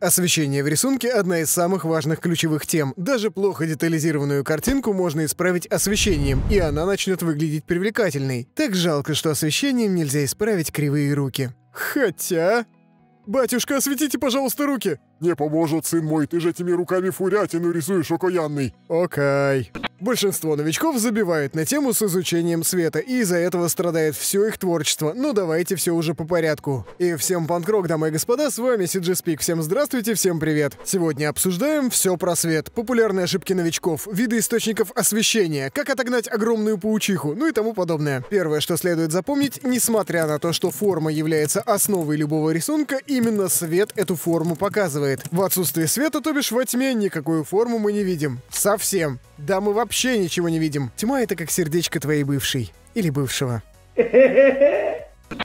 Освещение в рисунке — одна из самых важных ключевых тем. Даже плохо детализированную картинку можно исправить освещением, и она начнет выглядеть привлекательной. Так жалко, что освещением нельзя исправить кривые руки. Хотя... «Батюшка, осветите, пожалуйста, руки!» «Не поможет, сын мой, ты же этими руками фурятину рисуешь, окаянный!» Окей. Большинство новичков забивают на тему с изучением света, и из-за этого страдает все их творчество. Но давайте все уже по порядку. И всем панкрок, дамы и господа, с вами CG Speak. Всем здравствуйте, всем привет. Сегодня обсуждаем все про свет, популярные ошибки новичков, виды источников освещения, как отогнать огромную паучиху, ну и тому подобное. Первое, что следует запомнить, несмотря на то, что форма является основой любого рисунка, именно свет эту форму показывает. В отсутствие света, то бишь во тьме, никакую форму мы не видим. Совсем. Да мы вообще ничего не видим. Тьма — это как сердечко твоей бывшей. Или бывшего.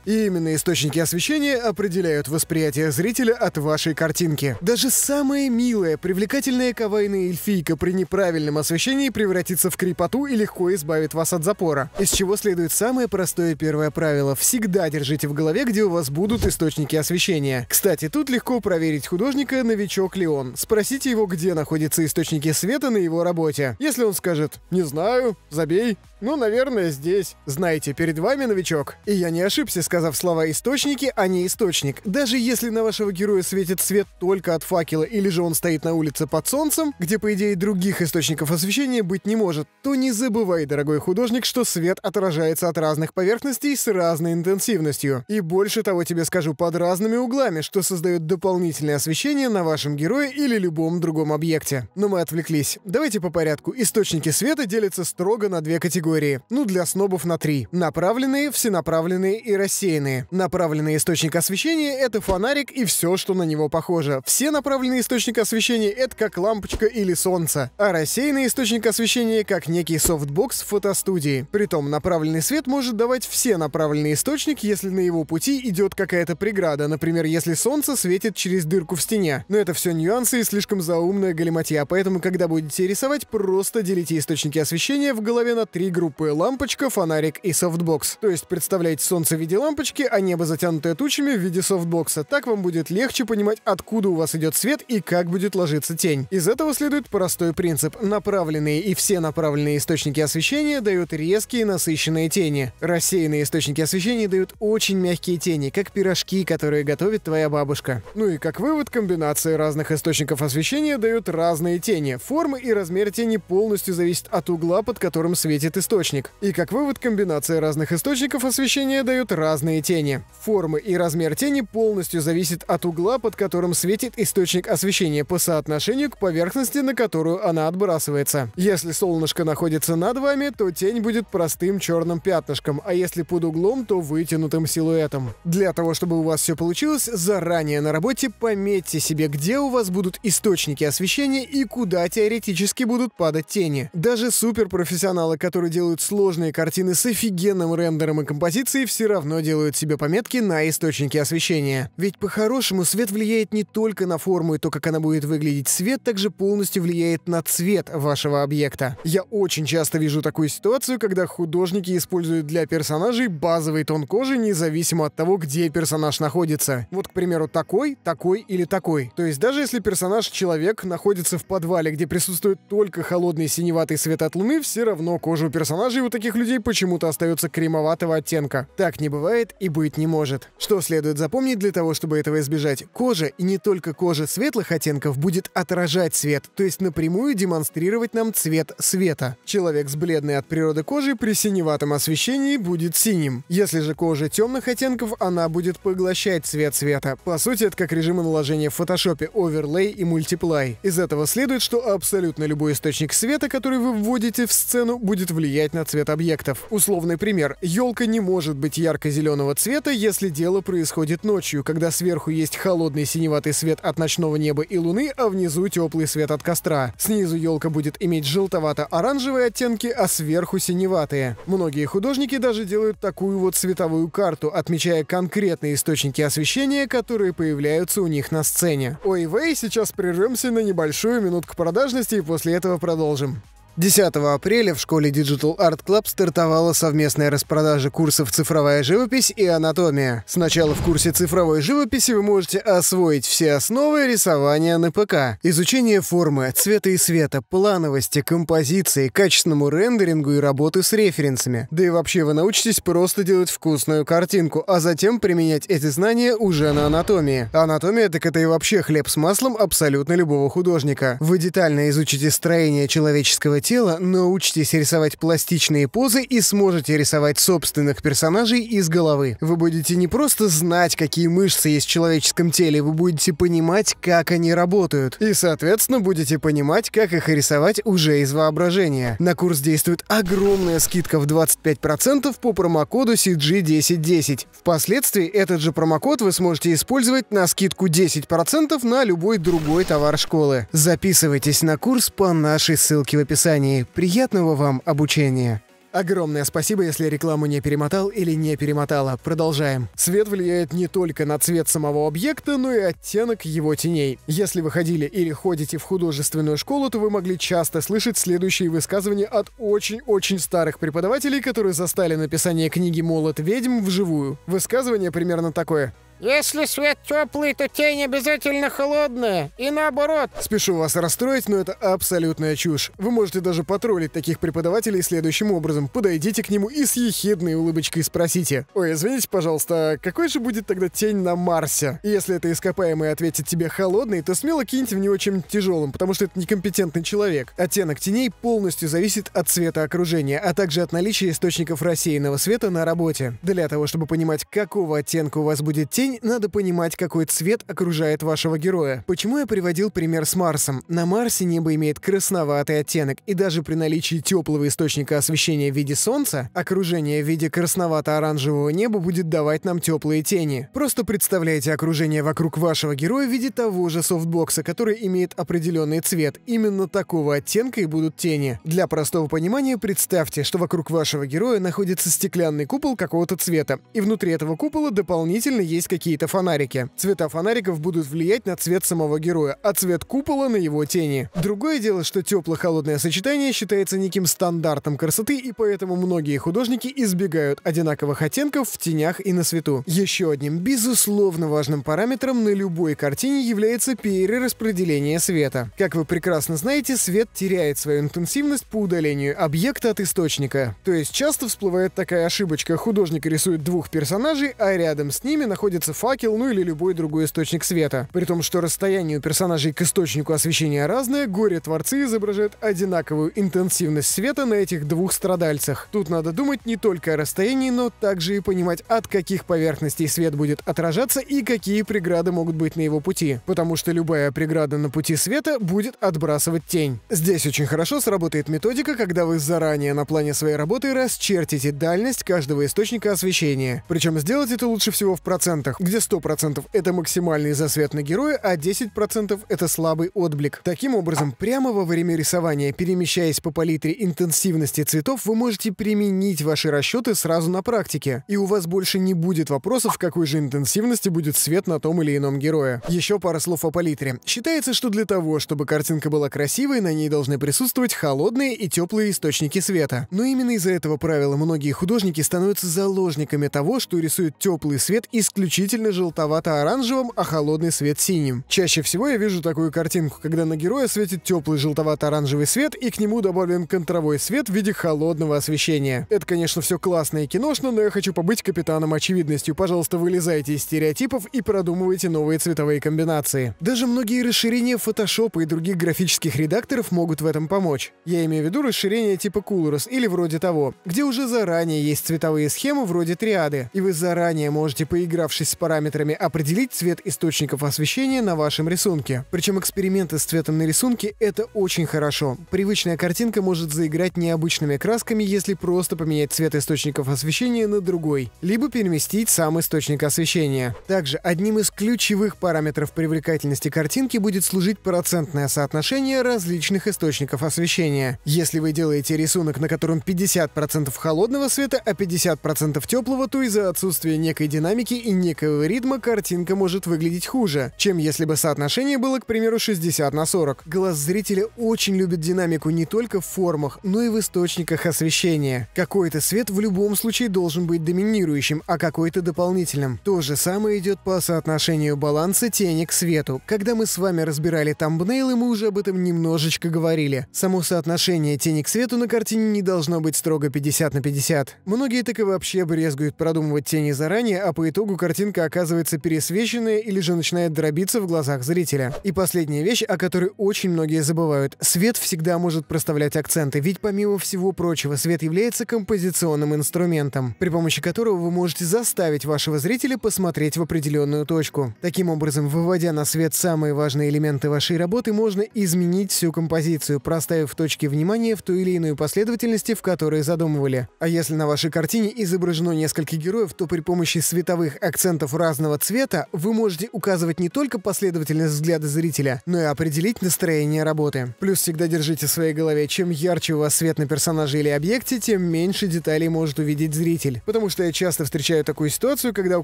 И именно источники освещения определяют восприятие зрителя от вашей картинки. Даже самая милая, привлекательная кавайная эльфийка при неправильном освещении превратится в крепоту и легко избавит вас от запора. Из чего следует самое простое первое правило. Всегда держите в голове, где у вас будут источники освещения. Кстати, тут легко проверить художника новичок ли он. Спросите его, где находятся источники света на его работе. Если он скажет «не знаю», забей, ну, наверное, здесь. Знаете, перед вами новичок. И я не ошибся, сказав слова «источники», а не «источник». Даже если на вашего героя светит свет только от факела, или же он стоит на улице под солнцем, где, по идее, других источников освещения быть не может, то не забывай, дорогой художник, что свет отражается от разных поверхностей с разной интенсивностью. И больше того тебе скажу, под разными углами, что создает дополнительное освещение на вашем герое или любом другом объекте. Но мы отвлеклись. Давайте по порядку. Источники света делятся строго на две категории категории. Ну, для снобов на три. Направленные, всенаправленные и рассеянные. Направленный источник освещения — это фонарик и все, что на него похоже. Все направленные источники освещения — это как лампочка или солнце. А рассеянный источник освещения — как некий софтбокс в фотостудии. Притом направленный свет может давать всенаправленные источники, если на его пути идет какая-то преграда, например, если солнце светит через дырку в стене. Но это все нюансы и слишком заумная галиматья, поэтому, когда будете рисовать, просто делите источники освещения в голове на три группы группы лампочка, фонарик и софтбокс. То есть представляете солнце в виде лампочки, а небо затянутое тучами в виде софтбокса. Так вам будет легче понимать, откуда у вас идет свет и как будет ложиться тень. Из этого следует простой принцип. Направленные и всенаправленные источники освещения дают резкие насыщенные тени. Рассеянные источники освещения дают очень мягкие тени, как пирожки, которые готовит твоя бабушка. Ну и как вывод, комбинации разных источников освещения дают разные тени. Формы и размер тени полностью зависят от угла, под которым светит источник источник. И как вывод, комбинация разных источников освещения дает разные тени. Формы и размер тени полностью зависит от угла, под которым светит источник освещения по соотношению к поверхности, на которую она отбрасывается. Если солнышко находится над вами, то тень будет простым черным пятнышком, а если под углом, то вытянутым силуэтом. Для того, чтобы у вас все получилось, заранее на работе пометьте себе, где у вас будут источники освещения и куда теоретически будут падать тени. Даже суперпрофессионалы, которые делают сложные картины с офигенным рендером и композицией, все равно делают себе пометки на источники освещения. Ведь по-хорошему свет влияет не только на форму и то, как она будет выглядеть. Свет также полностью влияет на цвет вашего объекта. Я очень часто вижу такую ситуацию, когда художники используют для персонажей базовый тон кожи, независимо от того, где персонаж находится. Вот, к примеру, такой, такой или такой. То есть даже если персонаж человек находится в подвале, где присутствует только холодный синеватый свет от луны, все равно кожа у персонажа персонажей у таких людей почему-то остается кремоватого оттенка. Так не бывает и быть не может. Что следует запомнить для того, чтобы этого избежать? Кожа, и не только кожа светлых оттенков, будет отражать свет, то есть напрямую демонстрировать нам цвет света. Человек с бледной от природы кожей при синеватом освещении будет синим. Если же кожа темных оттенков, она будет поглощать цвет света. По сути, это как режимы наложения в фотошопе, оверлей и мультиплай. Из этого следует, что абсолютно любой источник света, который вы вводите в сцену, будет влиять влиять на цвет объектов. Условный пример. Елка не может быть ярко-зеленого цвета, если дело происходит ночью, когда сверху есть холодный синеватый свет от ночного неба и луны, а внизу теплый свет от костра. Снизу елка будет иметь желтовато-оранжевые оттенки, а сверху синеватые. Многие художники даже делают такую вот цветовую карту, отмечая конкретные источники освещения, которые появляются у них на сцене. Ой, вей, сейчас прервемся на небольшую минутку продажности и после этого продолжим. 10 апреля в школе Digital Art Club стартовала совместная распродажа курсов «Цифровая живопись» и «Анатомия». Сначала в курсе цифровой живописи вы можете освоить все основы рисования на ПК. Изучение формы, цвета и света, плановости, композиции, качественному рендерингу и работы с референсами. Да и вообще вы научитесь просто делать вкусную картинку, а затем применять эти знания уже на анатомии. Анатомия так это и вообще хлеб с маслом абсолютно любого художника. Вы детально изучите строение человеческого тела, научитесь рисовать пластичные позы и сможете рисовать собственных персонажей из головы. Вы будете не просто знать, какие мышцы есть в человеческом теле, вы будете понимать, как они работают. И, соответственно, будете понимать, как их рисовать уже из воображения. На курс действует огромная скидка в 25% по промокоду CG1010. Впоследствии этот же промокод вы сможете использовать на скидку 10% на любой другой товар школы. Записывайтесь на курс по нашей ссылке в описании описании. Приятного вам обучения! Огромное спасибо, если рекламу не перемотал или не перемотала. Продолжаем. Свет влияет не только на цвет самого объекта, но и оттенок его теней. Если вы ходили или ходите в художественную школу, то вы могли часто слышать следующие высказывания от очень-очень старых преподавателей, которые застали написание книги «Молот ведьм» вживую. Высказывание примерно такое. Если свет теплый, то тень обязательно холодная. И наоборот. Спешу вас расстроить, но это абсолютная чушь. Вы можете даже потроллить таких преподавателей следующим образом. Подойдите к нему и с ехидной улыбочкой спросите. Ой, извините, пожалуйста, какой же будет тогда тень на Марсе? И если это ископаемый ответит тебе холодный, то смело киньте в него чем-нибудь тяжелым, потому что это некомпетентный человек. Оттенок теней полностью зависит от цвета окружения, а также от наличия источников рассеянного света на работе. Для того, чтобы понимать, какого оттенка у вас будет тень, день надо понимать, какой цвет окружает вашего героя. Почему я приводил пример с Марсом? На Марсе небо имеет красноватый оттенок, и даже при наличии теплого источника освещения в виде Солнца, окружение в виде красновато-оранжевого неба будет давать нам теплые тени. Просто представляйте окружение вокруг вашего героя в виде того же софтбокса, который имеет определенный цвет. Именно такого оттенка и будут тени. Для простого понимания представьте, что вокруг вашего героя находится стеклянный купол какого-то цвета, и внутри этого купола дополнительно есть какие-то фонарики. Цвета фонариков будут влиять на цвет самого героя, а цвет купола на его тени. Другое дело, что тепло-холодное сочетание считается неким стандартом красоты, и поэтому многие художники избегают одинаковых оттенков в тенях и на свету. Еще одним безусловно важным параметром на любой картине является перераспределение света. Как вы прекрасно знаете, свет теряет свою интенсивность по удалению объекта от источника. То есть часто всплывает такая ошибочка. Художник рисует двух персонажей, а рядом с ними находится факел, ну или любой другой источник света. При том, что расстояние у персонажей к источнику освещения разное, горе-творцы изображают одинаковую интенсивность света на этих двух страдальцах. Тут надо думать не только о расстоянии, но также и понимать, от каких поверхностей свет будет отражаться и какие преграды могут быть на его пути. Потому что любая преграда на пути света будет отбрасывать тень. Здесь очень хорошо сработает методика, когда вы заранее на плане своей работы расчертите дальность каждого источника освещения. Причем сделать это лучше всего в процентах где 100% это максимальный засвет на героя, а 10% это слабый отблик. Таким образом, прямо во время рисования, перемещаясь по палитре интенсивности цветов, вы можете применить ваши расчеты сразу на практике. И у вас больше не будет вопросов, какой же интенсивности будет свет на том или ином герое. Еще пара слов о палитре. Считается, что для того, чтобы картинка была красивой, на ней должны присутствовать холодные и теплые источники света. Но именно из-за этого правила многие художники становятся заложниками того, что рисуют теплый свет исключительно исключительно желтовато-оранжевым, а холодный свет синим. Чаще всего я вижу такую картинку, когда на героя светит теплый желтовато-оранжевый свет, и к нему добавлен контровой свет в виде холодного освещения. Это, конечно, все классно и киношно, но я хочу побыть капитаном очевидностью. Пожалуйста, вылезайте из стереотипов и продумывайте новые цветовые комбинации. Даже многие расширения фотошопа и других графических редакторов могут в этом помочь. Я имею в виду расширения типа Colorus или вроде того, где уже заранее есть цветовые схемы вроде триады, и вы заранее можете, поигравшись с параметрами определить цвет источников освещения на вашем рисунке. Причем эксперименты с цветом на рисунке — это очень хорошо. Привычная картинка может заиграть необычными красками, если просто поменять цвет источников освещения на другой, либо переместить сам источник освещения. Также одним из ключевых параметров привлекательности картинки будет служить процентное соотношение различных источников освещения. Если вы делаете рисунок, на котором 50% холодного света, а 50% теплого, то из-за отсутствия некой динамики и некой одинакового ритма, картинка может выглядеть хуже, чем если бы соотношение было, к примеру, 60 на 40. Глаз зрителя очень любит динамику не только в формах, но и в источниках освещения. Какой-то свет в любом случае должен быть доминирующим, а какой-то дополнительным. То же самое идет по соотношению баланса тени к свету. Когда мы с вами разбирали тамбнейлы, мы уже об этом немножечко говорили. Само соотношение тени к свету на картине не должно быть строго 50 на 50. Многие так и вообще брезгуют продумывать тени заранее, а по итогу картинка оказывается пересвеченная или же начинает дробиться в глазах зрителя. И последняя вещь, о которой очень многие забывают. Свет всегда может проставлять акценты, ведь помимо всего прочего, свет является композиционным инструментом, при помощи которого вы можете заставить вашего зрителя посмотреть в определенную точку. Таким образом, выводя на свет самые важные элементы вашей работы, можно изменить всю композицию, проставив точки внимания в ту или иную последовательности, в которой задумывали. А если на вашей картине изображено несколько героев, то при помощи световых акцентов разного цвета вы можете указывать не только последовательность взгляда зрителя, но и определить настроение работы. Плюс всегда держите в своей голове, чем ярче у вас свет на персонаже или объекте, тем меньше деталей может увидеть зритель. Потому что я часто встречаю такую ситуацию, когда у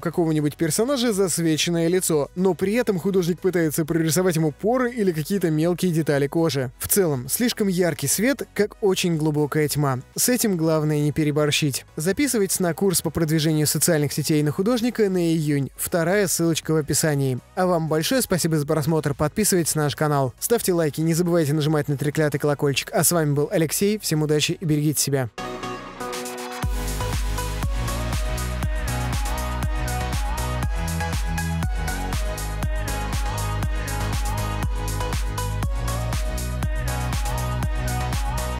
какого-нибудь персонажа засвеченное лицо, но при этом художник пытается прорисовать ему поры или какие-то мелкие детали кожи. В целом, слишком яркий свет, как очень глубокая тьма. С этим главное не переборщить. Записывайтесь на курс по продвижению социальных сетей на художника на июнь. Вторая ссылочка в описании. А вам большое спасибо за просмотр. Подписывайтесь на наш канал. Ставьте лайки, не забывайте нажимать на треклятый колокольчик. А с вами был Алексей. Всем удачи и берегите себя.